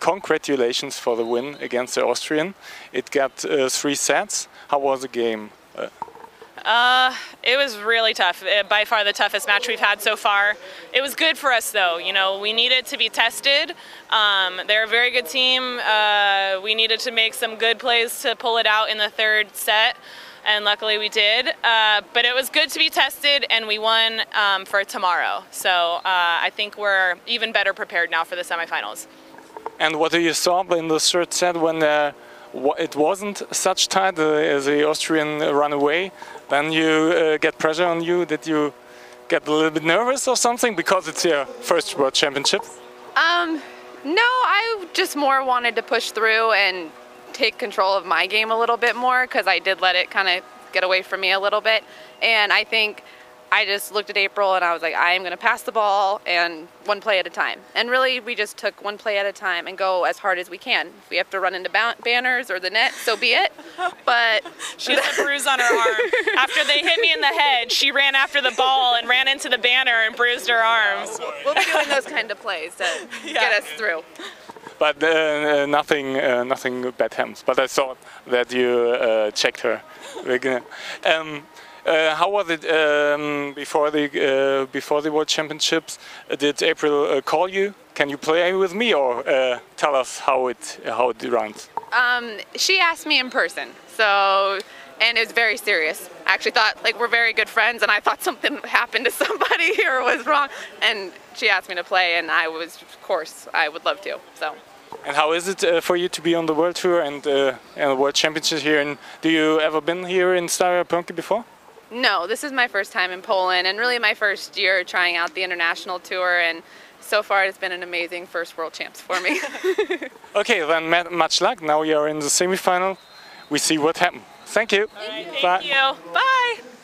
Congratulations for the win against the Austrian. It got uh, three sets. How was the game? Uh, it was really tough. Uh, by far the toughest match we've had so far. It was good for us though. You know, we needed to be tested. Um, they're a very good team. Uh, we needed to make some good plays to pull it out in the third set. And luckily we did. Uh, but it was good to be tested, and we won um, for tomorrow. So uh, I think we're even better prepared now for the semifinals. And what do you saw in the third set when uh, it wasn't such tight uh, the Austrian run away? Then you uh, get pressure on you. Did you get a little bit nervous or something because it's your first World Championship? Um, no, I just more wanted to push through and take control of my game a little bit more because I did let it kind of get away from me a little bit. And I think I just looked at April and I was like, I am going to pass the ball and one play at a time. And really, we just took one play at a time and go as hard as we can. If we have to run into banners or the net, so be it. But she has a bruise on her arm. After they hit me in the head, she ran after the ball and ran into the banner and bruised her arms. We'll be doing those kind of plays to yeah. get us through. But uh, nothing, uh, nothing bad happens. But I thought that you uh, checked her. Um, uh, how was it um, before the uh, before the World Championships? Uh, did April uh, call you? Can you play with me, or uh, tell us how it how it runs? Um, she asked me in person, so and it was very serious. I actually thought like we're very good friends, and I thought something happened to somebody or was wrong, and she asked me to play, and I was of course I would love to. So. And how is it uh, for you to be on the World Tour and uh, and World Championships here? And do you ever been here in Stara Pönke before? No, this is my first time in Poland and really my first year trying out the international tour and so far it's been an amazing first world champs for me. okay, then much luck. Now you're in the semifinal. We see what happens. Thank you. Right, thank Bye. you. Bye.